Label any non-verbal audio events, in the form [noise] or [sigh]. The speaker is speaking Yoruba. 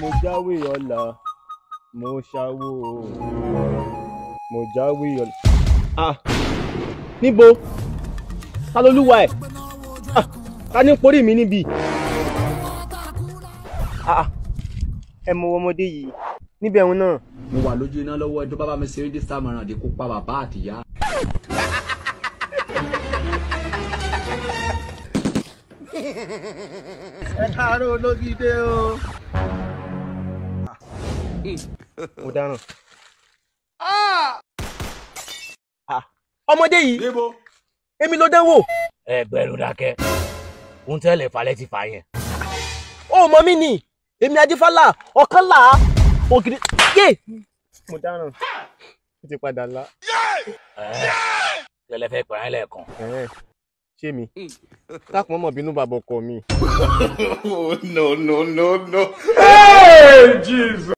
mo jáwé ọ̀la mo ṣàwó mo jáwé ọ̀la. ah níbo ta lolúwa ẹ̀ ah ta ní porí mi níbí ah ẹ mọ ọmọdé yìí níbẹ̀ òun náà. mo wà lójú iná lọ́wọ́ ẹjọ́ bàbá mi ṣeré dé sáà mọ̀ràn àdínkù pa bàbá àtìyá. ẹ káàárọ̀ ológìdé o. mo dáràn. Ah, ọmọdé yìí. Èmi ló dánwò. Ẹgbẹ̀rún dákẹ́. Ń tẹ́lẹ̀ falẹ̀ ti fà yẹn. ó mọ mí ni. Èmi adífálà ọ̀kan là á. Ògiri. Yé! Mo dáràn ó ti padà la tẹ́lẹ̀ fẹ́ pẹ̀rẹ́ lẹ́ẹ̀kan. ṣé mi? Dákun mọ́mọ́ bínú bàbá ọkọ mi. [laughs] no no no no. Hey,